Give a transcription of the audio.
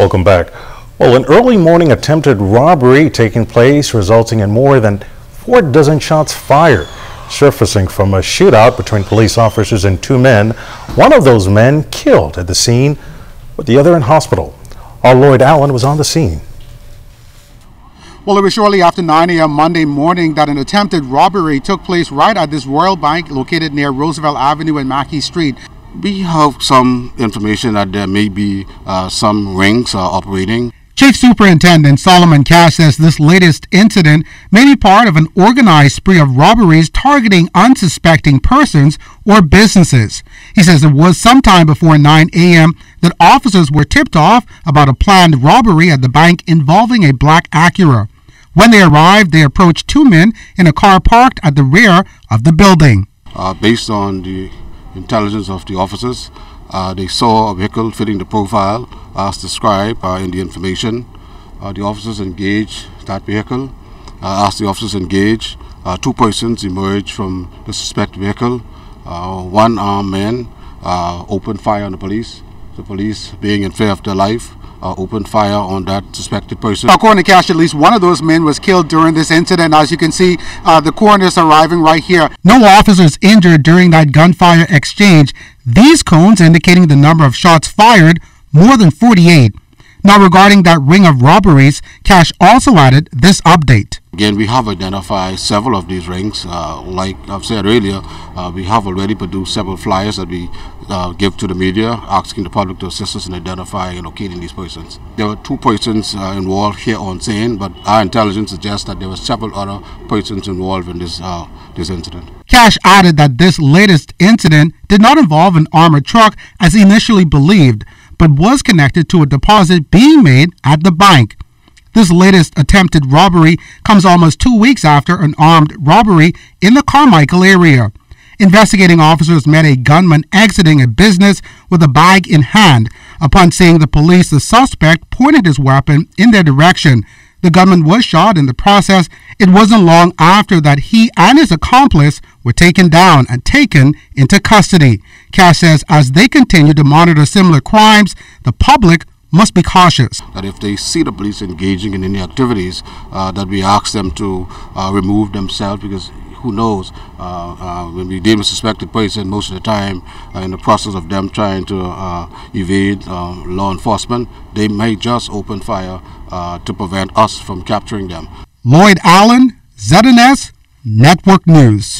Welcome back. Well, an early morning attempted robbery taking place resulting in more than four dozen shots fired, surfacing from a shootout between police officers and two men. One of those men killed at the scene, with the other in hospital. Our Lloyd Allen was on the scene. Well, it was shortly after 9 a.m. Monday morning that an attempted robbery took place right at this Royal Bank located near Roosevelt Avenue and Mackey Street. We have some information that there may be uh, some rings uh, operating. Chief Superintendent Solomon Cash says this latest incident may be part of an organized spree of robberies targeting unsuspecting persons or businesses. He says it was sometime before 9 a.m. that officers were tipped off about a planned robbery at the bank involving a black Acura. When they arrived, they approached two men in a car parked at the rear of the building. Uh, based on the intelligence of the officers, uh, they saw a vehicle fitting the profile as described in the information. Uh, the officers engaged that vehicle. Uh, as the officers engaged, uh, two persons emerged from the suspect vehicle. One armed man opened fire on the police. The police, being in fear of their life, uh, opened fire on that suspected person. According to Cash, at least one of those men was killed during this incident. As you can see, uh, the coroner's arriving right here. No officers injured during that gunfire exchange. These cones indicating the number of shots fired, more than 48. Now, regarding that ring of robberies, Cash also added this update. Again, we have identified several of these rings. Uh, like I've said earlier, uh, we have already produced several flyers that we uh, give to the media, asking the public to assist us in identifying and locating these persons. There were two persons uh, involved here on scene, but our intelligence suggests that there were several other persons involved in this uh, this incident. Cash added that this latest incident did not involve an armored truck as initially believed, but was connected to a deposit being made at the bank. This latest attempted robbery comes almost two weeks after an armed robbery in the Carmichael area. Investigating officers met a gunman exiting a business with a bag in hand. Upon seeing the police, the suspect pointed his weapon in their direction. The gunman was shot in the process. It wasn't long after that he and his accomplice were taken down and taken into custody. Cash says as they continue to monitor similar crimes, the public must be cautious. That if they see the police engaging in any activities, uh, that we ask them to uh, remove themselves because who knows uh, uh when we deal with suspected person most of the time uh, in the process of them trying to uh, evade law enforcement they may just open fire to prevent us from capturing them lloyd allen ZNS Network News